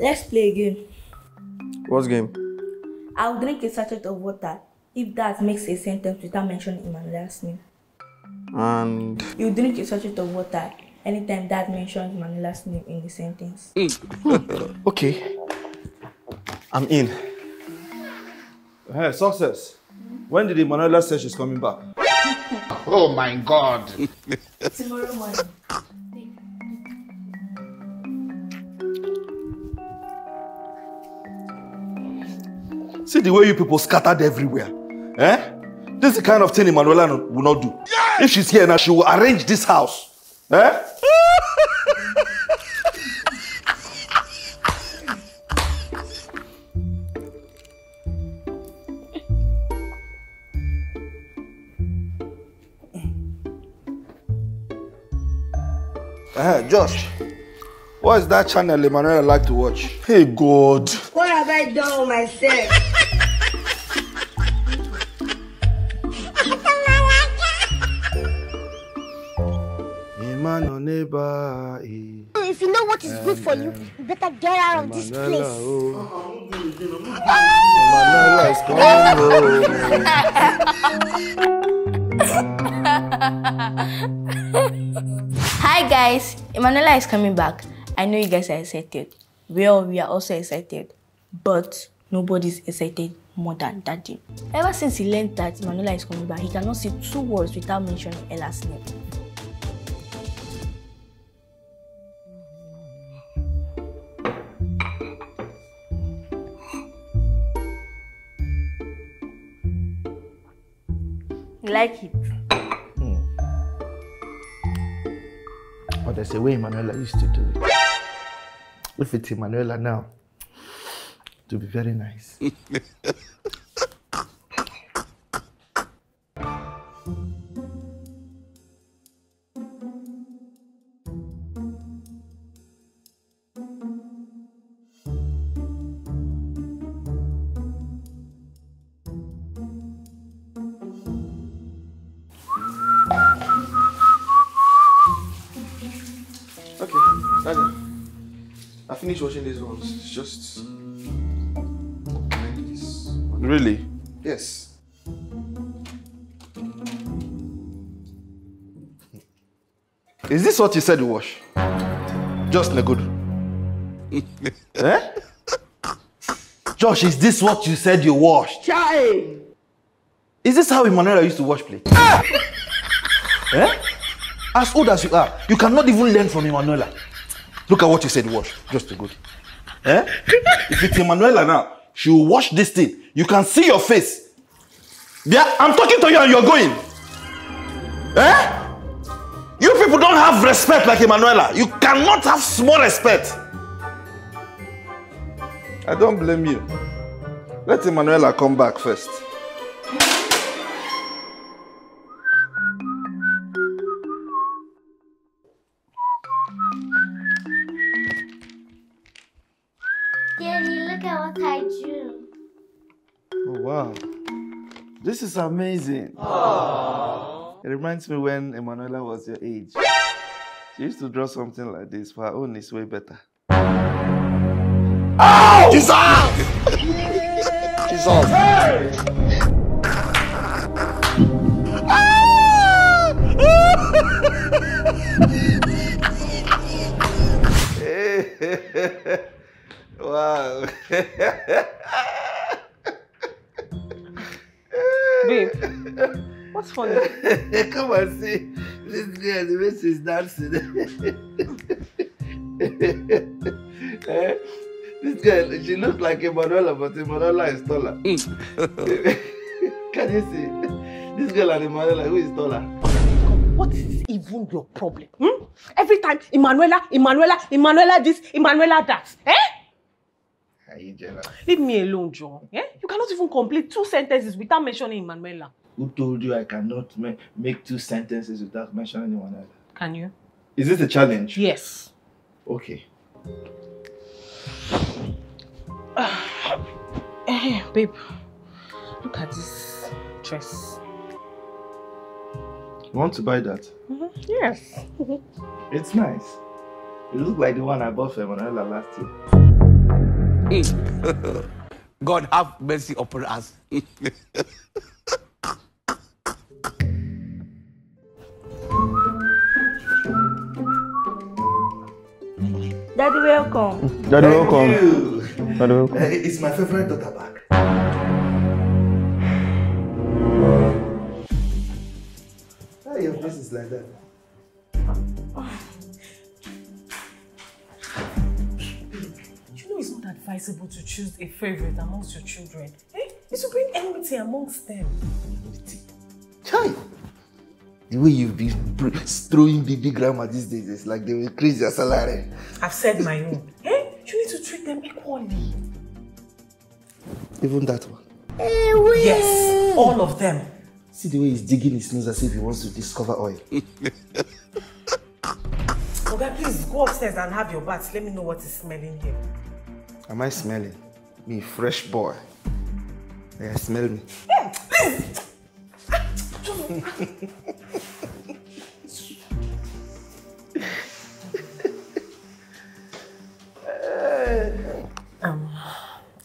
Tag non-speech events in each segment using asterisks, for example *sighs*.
Let's play a game. What game? I'll drink a sachet of water if that makes a sentence without mentioning Emanuella's name. And You drink a sachet of water anytime that mentions Emanuella's name in the sentence. *laughs* okay. I'm in. Hey, success. When did Emanuella say she's coming back? *laughs* Oh my god. *laughs* Tomorrow morning. See the way you people scattered everywhere. Eh? This is the kind of thing Emanuella will not do. If she's here now, she will arrange this house. Eh? Eh, *laughs* Josh, what is that channel Emanuella like to watch? Hey God. What have I done with myself? Emanuela, If you know what is good for you, you better get out of this place. oh. Is coming home. Hi guys, Emanuela is coming back. I know you guys are excited. Well, we are also excited, but nobody's excited more than Daddy. Ever since he learned that Emanuela is coming back, he cannot say two words without mentioning Ella's name. Like it? Hmm. But there's a way Emanuella used to do it. If it's Emanuella now, it will be very nice. *laughs* I finished watching these ones. It's just. this. Really? Yes. Is this what you said you wash? Just the *laughs* good. eh? Josh, is this what you said you washed? Chai! Is this how Emanuella used to wash plates? eh? As old as you are, you cannot even learn from Emanuella. Look at what you said wash. Just a good. Eh? if it's Emanuela now, she will wash this thing. You can see your face. Yeah, I'm talking to you and you're going. Eh? You people don't have respect like Emanuela. You cannot have small respect. I don't blame you. Let Emanuela come back first. This is amazing. It reminds me when Emanuella was your age. She used to draw something like this, but her own is way better. Oh! Jesus! Jesus! wow. *laughs* what's funny? Come and see this girl, the way she's dancing. Eh, this girl, she looks like Emanuela, but Emanuela is taller. Can you see? This girl and Emanuela, who is taller? What is even your problem? Hmm? Every time, Emanuela, Emanuela, Emanuela this, Emanuela that. Eh? Are you jealous? Leave me alone, John. Eh? You cannot even complete two sentences without mentioning Emanuela. Who told you I cannot ma- make two sentences without mentioning Emanuella? Can you? Is this a challenge? Yes. Okay. *sighs* Eh, babe, look at this dress. You want to buy that? Mhm, Yes. *laughs* It's nice. It looks like the one I bought for Emanuella last year. *laughs* God have mercy upon us. *laughs* Daddy, welcome. Daddy, welcome. Daddy, welcome. Uh, it's my favorite daughter back. Why your face is like that? You know it's not advisable to choose a favorite amongst your children. Eh? It will bring enmity amongst them. Chai! The way you've been throwing baby grandma these days, is like they will increase your salary. I've said my own. Eh? You need to treat them equally. Even that one. Yes, all of them. See the way he's digging his nose as if he wants to discover oil. *laughs* Oga, please go upstairs and have your bath. Let me know what is smelling here. Am I smelling? Me, fresh boy. Yeah, smell me. Um,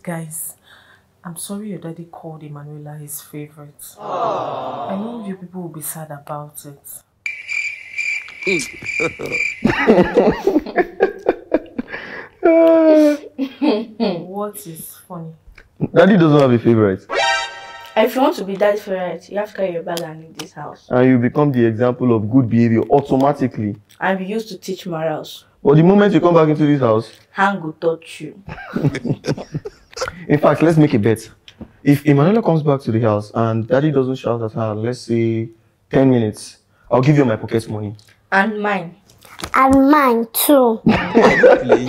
guys, I'm sorry your daddy called Emanuella his favorite. I know you people will be sad about it. *laughs* *laughs* what is funny? Daddy doesn't have a favorite. If you want to be daddy's favorite, you have to carry your bag and leave this house. And you become the example of good behavior automatically. And be used to teach morals. But the moment you come back into this house, Hand will touch you. *laughs* in fact, let's make a bet. If Emanuella comes back to the house and daddy doesn't shout at her, let's say 10 minutes, I'll give you my pocket money. And mine. And mine too. *laughs* Exactly.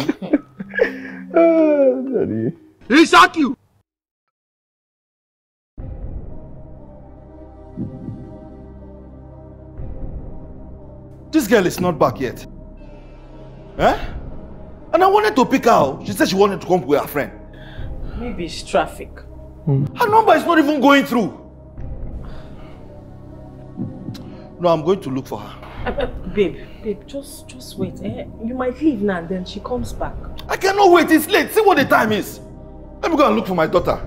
daddy. He shock you. This girl is not back yet. Eh? And I wanted to pick her out. She said she wanted to come with her friend. Maybe it's traffic. Her number is not even going through. No, I'm going to look for her. Uh, uh, babe, babe, just just wait. Eh? You might leave now and then she comes back. I cannot wait. It's late. See what the time is. Let me go and look for my daughter.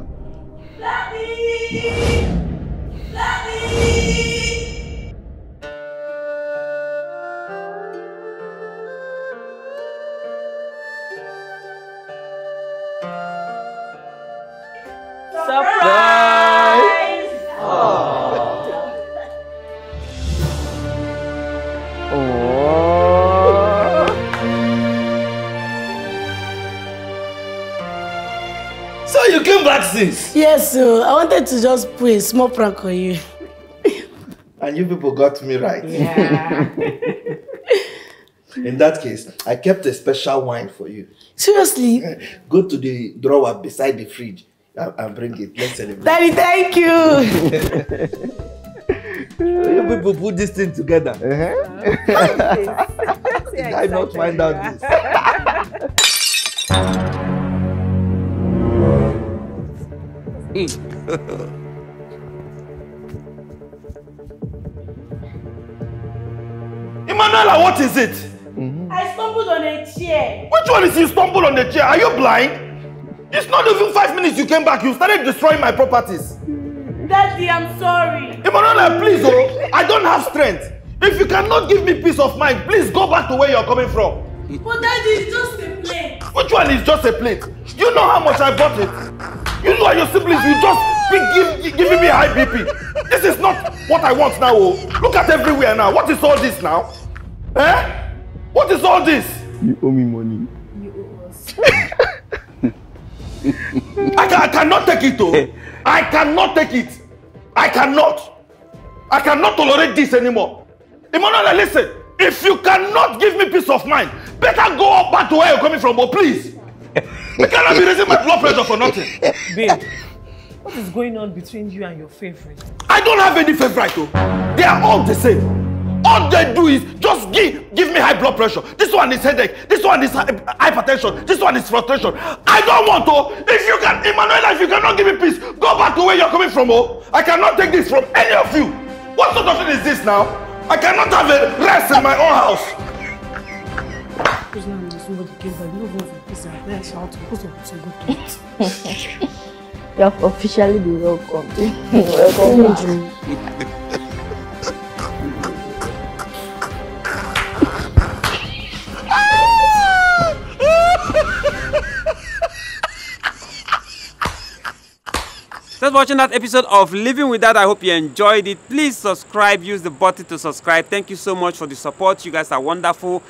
So you came? Yes, so I wanted to just put a small prank on you. And you people got me right. Yeah. *laughs* In that case, I kept a special wine for you. Seriously? Go to the drawer beside the fridge and, and bring it. Let's celebrate. Daddy, thank you. *laughs* you people put this thing together. Uh-huh. Oh, *laughs* Did I not find out this? *laughs* Emanuela, what is it? I stumbled on a chair. Which one is you stumble on the chair? Are you blind? It's not even five minutes you came back. You started destroying my properties. Daddy, I'm sorry. Emanuela, please, oh, I don't have strength. If you cannot give me peace of mind, please go back to where you're coming from. But Daddy, it's just a plate. Which one is just a plate? You know how much I bought it. You know your siblings, you just be give, giving me high BP. This is not what I want now. Oh. Look at everywhere now. What is all this now? Eh? What is all this? You owe me money. I, ca- I cannot take it, oh. *laughs* I cannot take it. I cannot. I cannot tolerate this anymore. Emmanuel, listen. If you cannot give me peace of mind, better go up back to where you're coming from, but please. I cannot be raising my blood pressure for nothing. Babe, what is going on between you and your favorite? I don't have any favorite, oh. They are all the same. All they do is just give give me high blood pressure. This one is headache. This one is hy- hypertension. This one is frustration. I don't want to. If you can, Emanuela, if you cannot give me peace, go back to where you're coming from. Oh, I cannot take this from any of you. What sort of thing is this now? I cannot have a rest in my own house. Because now when somebody came back, you know what Lisa, then shout because of some good things. You have officially been welcomed. welcome. Thanks for watching that episode of Living with Dad. I hope you enjoyed it. Please subscribe. Use the button to subscribe. Thank you so much for the support. You guys are wonderful.